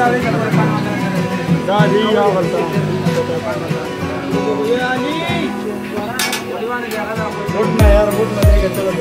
ना यार उठ चलो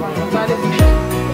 Valeu.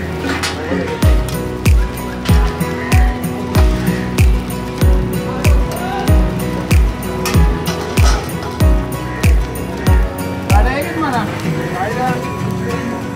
you.